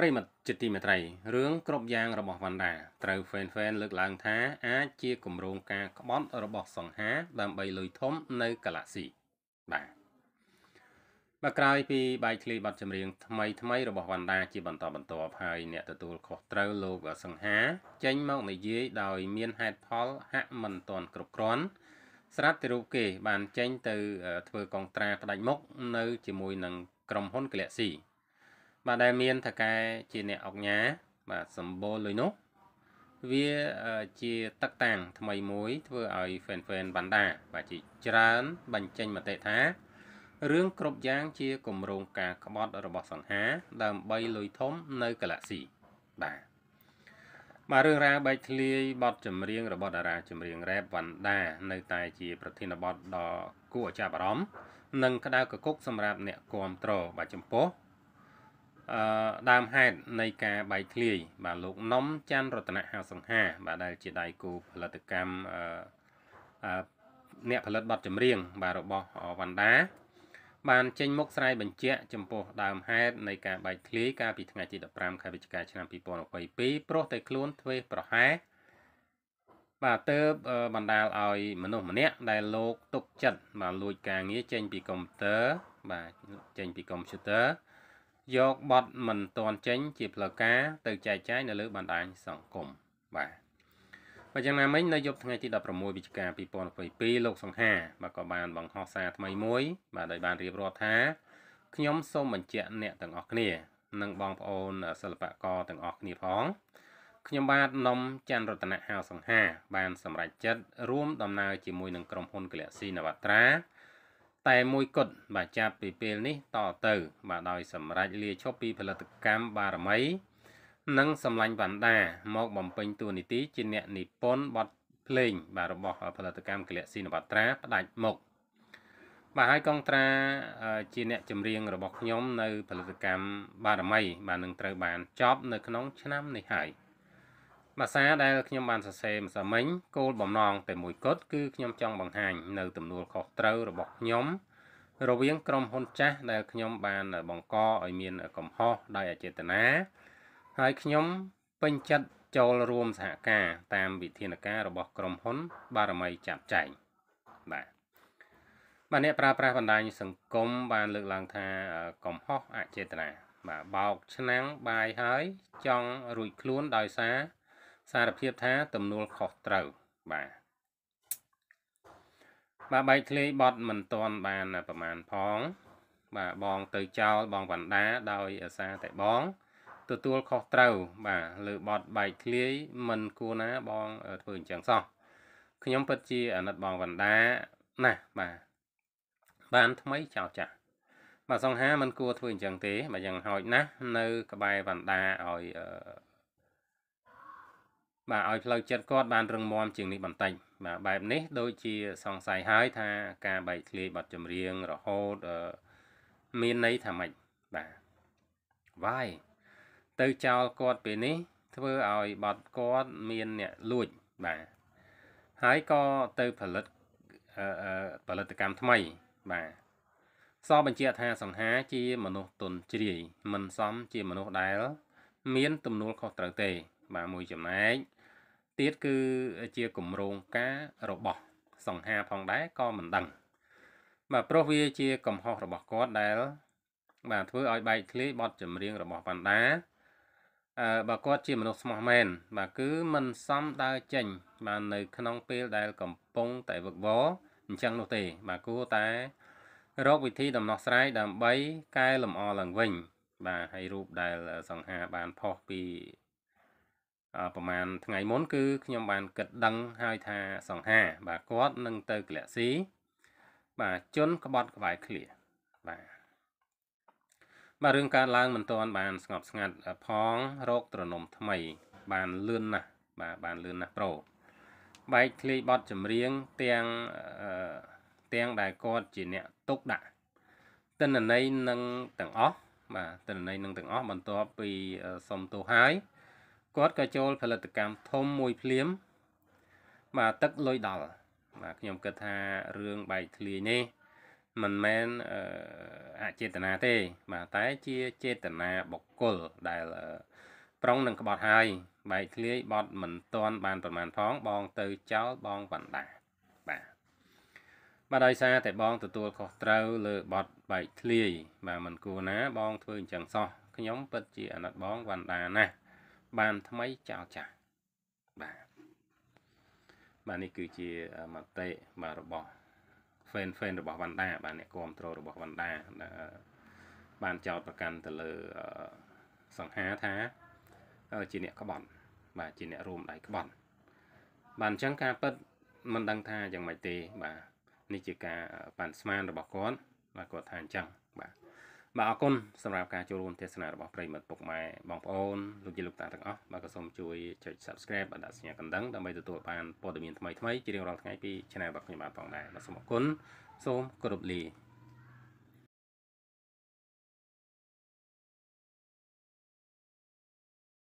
ប្រិមត្តជាទីមេត្រីរឿងគ្រប់យ៉ាងរបស់វណ្ណដាត្រូវហ្វេនហ្វេនលើកឡើងថាអាចជាគម្រោងការក្បត់របស់សង្ហា ដើម្បីលុយធំនៅកាឡាស៊ីបាទបើក្រោយពីបាយធ្លីប័ណ្ណចម្រៀងថ្មីថ្មីរបស់វណ្ណដាជាបន្តបន្ទាប់ហើយអ្នកទទួលខុសត្រូវលោកសង្ហា ចេញមកនិយាយដោយមានហេតុផលហាក់មិនទាន់គ្រប់គ្រាន់ស្រាប់តែរូបគេបានចេញទៅធ្វើកងត្រាផ្ដាច់មុខនៅជាមួយនឹងក្រុមហ៊ុន Galaxy បាទដែលមានថកែជាអ្នកអុកញ៉ាបាទសម្បូរលុយនោះវាជាទឹកតាំងថ្មីមួយធ្វើឲ្យ fan fan បណ្ដាបាទជាច្រើនបញ្ចេញមតិថារឿងគ្រប់យ៉ាងជាគម្រោងការក្បត់របស់សង្ហា ដើម្បីលុយធំនៅ Galaxy បាទបាទរឿងរ៉ាវបែកធ្លាយបទចម្រៀងរបស់តារាចម្រៀងរ៉េបវណ្ដានៅតែជាប្រធានបទដ៏គួរឲ្យចាប់អារម្មណ៍និងក្តៅកគុកសម្រាប់អ្នកគាំទ្របាទចំពោះអឺ ដើមហេតុនៃការបែកធ្លាយបាទលោកនំច័ន្ទរតនៈហៅសង្ហា បាទដែលជាដៃគូផលិតកម្មអឺអ្នកផលិតបទចម្រៀង បាទរបស់វណ្ដាបានចេញមុខស្រ័យបញ្ជាក់ចំពោះដើមហេតុនៃការបែកធ្លាយកាលពីថ្ងៃទី15ខែវិច្ឆិកាឆ្នាំ2022ព្រោះតែខ្លួនធ្វេសប្រហែសបាទទៅបណ្ដាលឲ្យមនុស្សម្នាក់ដែលលោកទុកចិត្តបាទលួចការងារចេញពីកុំព្យូទ័របាទចេញពីកុំព្យូទ័រ យកបត់មិនទាន់ចេញ ជាផ្លូវការទៅចែកចាយនៅលើបណ្ដាញសង្គមបាទបើយ៉ាងណាមិញនៅយប់ថ្ងៃទី16វិច្ឆិកា2022លោកសង្ហាបាទក៏បានបង្ហោះសារថ្មីមួយ បាទដោយបានរៀបរាប់ថាខ្ញុំសូមបញ្ជាក់អ្នកទាំងអស់គ្នា និងបងប្អូនសិល្បករទាំងអស់គ្នាផងខ្ញុំបាទនំច័ន្ទរតនៈហៅសង្ហា បានសម្រេចចិត្តរួមដំណើរជាមួយនឹងក្រុមហ៊ុន Galaxy Navatra តែ មួយគត់បាទចាប់ពីពេលនេះតទៅ បាទដោយសម្រេចលាឈប់ពីផលិតកម្មបារមី និងសម្លាញ់វណ្ដាមកបំពេញតួនាទីជាអ្នកនិពន្ធបទភ្លេង បាទរបស់ផលិតកម្មកលស៊ីនវត្រាផ្ដាច់មុខបាទហើយកងត្រាជាអ្នកចម្រៀងរបស់ខ្ញុំនៅផលិតកម្មបារមី បាទនឹងត្រូវបានចប់នៅក្នុងឆ្នាំនេះហើយភាសាដែលខ្ញុំបានសរសេរម្សិលមិញគោលបំណងតែមួយគត់គឺខ្ញុំចង់បង្ហាញនៅទំនួលខុសត្រូវរបស់ខ្ញុំ រវាងក្រុមហ៊ុនចាស់ដែលខ្ញុំបានបង្កឲ្យមានកំហុសដោយអចេតនាហើយខ្ញុំពេញចិត្តចូលរួមសហការតាមវិធានការរបស់ក្រុមហ៊ុន បារមីចាត់ចែងបាទបាទអ្នកប្រើប្រាស់បណ្ដាញសង្គមបានលើកឡើងថាកំហុសអចេតនាបាទបោកឆ្នាំងបាយហើយចង់រួចខ្លួនដោយសារសារភាពថាទំនួលខុសត្រូវបាទ បាទបែកធ្លាយបត់មិនទាន់បានប្រមាណផង បាទបងទៅចោលបងវណ្ដាដោយអាសាតែបង ទទួលខុសត្រូវ បាទលើបត់បែកធ្លាយមិនគួរណាបងធ្វើអញ្ចឹងសោះខ្ញុំពិតជាអាណិតបងវណ្ដាណាស់បាទបានថ្មីចោលចាស់បាទសង្ហាមិនគួរធ្វើអញ្ចឹងទេបើយ៉ាងហោចណាស់នៅ ក្បែរវណ្ដាឲ្យ បាទឲ្យផ្លូវចិត្តគាត់បានរឹងមាំជាងនេះបន្តិចបាទបែបនេះដូចជាសង្ស័យហើយថាការបែកធ្លាយបទចម្រៀងរហូតមានន័យថាម៉េចបាទវាយទៅចោលគាត់ពេលនេះ ធ្វើឲ្យបទគាត់មានអ្នកលួចបាទហើយក៏ទៅផលិតផលិតកម្មថ្មីបាទសបញ្ជាក់ថាសង្ហាជាមនុស្សទុនជ្រាយមិនសមជាមនុស្សដែល មានទំនួលខុសត្រូវទេ បាទមួយចំណែក ទៀតគឺជាគម្រោងការរបស់សង្ហាផងដែរក៏មិនដឹង បាទព្រោះវាជាកំហុសរបស់គាត់ដែល បាទធ្វើឲ្យបែកធ្លាយបទចម្រៀងរបស់បណ្ដាអឺបើគាត់ជាមនុស្សស្មោះមែនបាទគឺមិនសមដើរចេញបាទនៅក្នុងពេលដែលកំពុងតែវឹកវរអញ្ចឹងនោះទេ បាទគួរតែរកវិធីដំណោះស្រាយដើម្បីកែលម្អឡើងវិញ បាទហើយរូបដែលសង្ហាបានផុសពី ប្រហែលថ្ងៃមុនគឺខ្ញុំបានគិតដឹងហើយថាសង្ហា បាទគាត់នឹងទៅកលស៊ីបាទជន់ក្បត់ក្បែរឃ្លាបាទបាទរឿងកើតឡើងមិនទាន់បានស្ងប់ស្ងាត់ផងរោគត្រនំថ្មី បានលឿនណាស់បាទបានលឿនណាស់ប្រូបែកធ្លាយបត់ចម្រៀងទាំងទាំងដែលគាត់ជាអ្នកទុកដាក់តិន្នន័យនឹងទាំងអស់បាទតិន្នន័យនឹងទាំងអស់បន្ទាប់ពីសុំទោសហើយ គាត់ក៏ចូលផលិតកម្មធំមួយភ្លាម បាទទឹកលុយដល់បាទខ្ញុំគិតថារឿងបែកធ្លាយនេះមិនមែនអអចេតនាទេ បាទតែជាចេតនាបុគ្គលដែលអឺប្រុងនឹងក្បត់ហើយបែកធ្លាយបត់មិនទាន់បានប្រមាណផងបងទៅចោលបងវណ្ដាបាទបាទដោយសារតែបងទទួលខុសត្រូវលើបត់បែកធ្លាយបាទមិនគួរណាបងធ្វើអញ្ចឹងសោះខ្ញុំពិតជាអាណិតបងវណ្ដាណាស់ បានថ្មីចោលចាស់បាទបាទនេះគឺជាមតិបាទរបស់ fan fan របស់វណ្ដាបាទអ្នកគ្រប់គ្រងរបស់វណ្ដាដែលបានចោទប្រកាន់ទៅលើអឺសង្ហាថាអឺជាអ្នកក្បត់បាទជាអ្នករួមដៃក្បត់បាទអញ្ចឹងការពិតមិនដឹងថាយ៉ាងម៉េចទេបាទនេះជាការប៉ាន់ស្មានរបស់គាត់បាទគាត់ថាអញ្ចឹងបាទ បាទអរគុណសម្រាប់ការចូលរួមទស្សនារបស់ប្រិយមិត្តពុកម៉ែបងប្អូនលោកយាយលោកតាទាំងអស់បាទក៏សូមជួយចុច Subscribe បាទដាក់សញ្ញាកណ្ដឹងដើម្បីទទួលបានព័ត៌មានថ្មីៗជារៀងរាល់ថ្ងៃពី Channel របស់ខ្ញុំបាទផងដែរបាទសូមអរគុណសូមគោរពលា